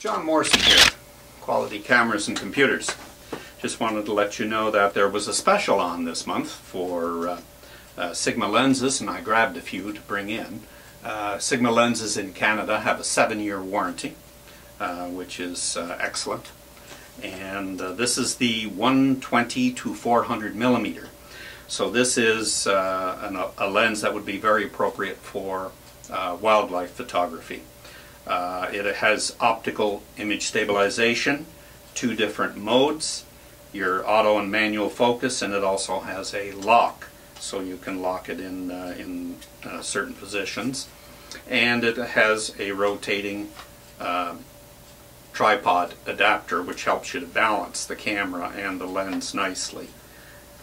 John Morrison here, Quality Cameras and Computers. Just wanted to let you know that there was a special on this month for uh, uh, Sigma lenses, and I grabbed a few to bring in. Uh, Sigma lenses in Canada have a seven-year warranty, uh, which is uh, excellent. And uh, this is the 120 to 400 millimeter. So this is an, a lens that would be very appropriate for wildlife photography. Uh, it has optical image stabilization, two different modes, your auto and manual focus, and it also has a lock, so you can lock it in, uh, in uh, certain positions. And it has a rotating uh, tripod adapter, which helps you to balance the camera and the lens nicely.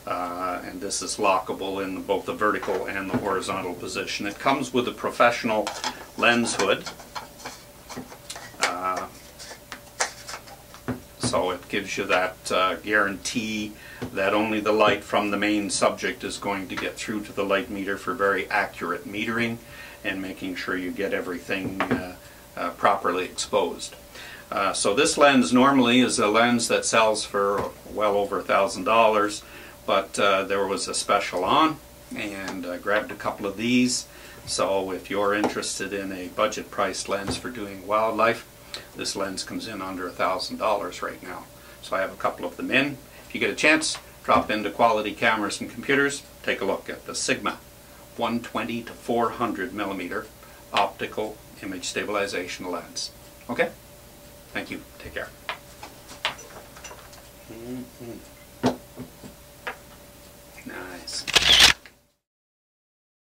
Uh, and this is lockable in both the vertical and the horizontal position. It comes with a professional lens hood So it gives you that uh, guarantee that only the light from the main subject is going to get through to the light meter for very accurate metering and making sure you get everything uh, uh, properly exposed. Uh, so this lens normally is a lens that sells for well over a thousand dollars but uh, there was a special on and I grabbed a couple of these so if you're interested in a budget priced lens for doing wildlife this lens comes in under a $1,000 right now. So I have a couple of them in. If you get a chance, drop into Quality Cameras and Computers, take a look at the Sigma 120 to 400 millimeter optical image stabilization lens. Okay? Thank you. Take care. Mm -hmm.